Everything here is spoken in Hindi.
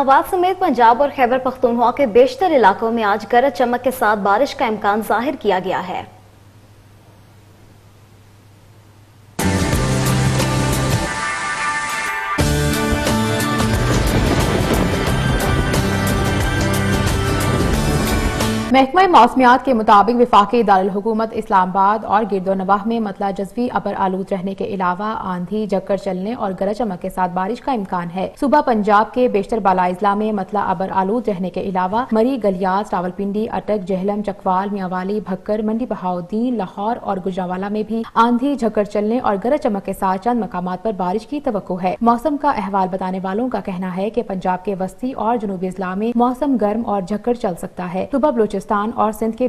इस्लामाबाद समेत पंजाब और खैबर पख्तूनख्वा के बेशतर इलाकों में आज गरज चमक के साथ बारिश का इम्कान ज़ाहिर किया गया है। महकमा मौसमियात के मुताबिक विफाकी दारकूमत इस्लामाबाद और गिरदोनवाह में मतला जजवी अबर आलूद रहने के अलावा आंधी जक्कर चलने और गरज चमक के साथ बारिश का इम्कान है। सुबह पंजाब के बेशतर बाला अजला में मतला अबर आलूद रहने के अलावा मरी, गलियाज, रावलपिंडी, अटक, जहलम, चकवाल, मियावाली भक्कर मंडी बहाउद्दीन लाहौर और गुजरावाला में भी आंधी झक्कर चलने और गरज चमक के साथ चंद मकाम आरोप बारिश की तो है। मौसम का अहवाल बताने वालों का कहना है की पंजाब के वस्ती और जनूबी अजला में मौसम गर्म और झक्कर चल सकता है। सुबह बलोचिस्तान और सिंध के